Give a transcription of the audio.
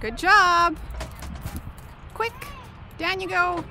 Good job. Quick. Down you go.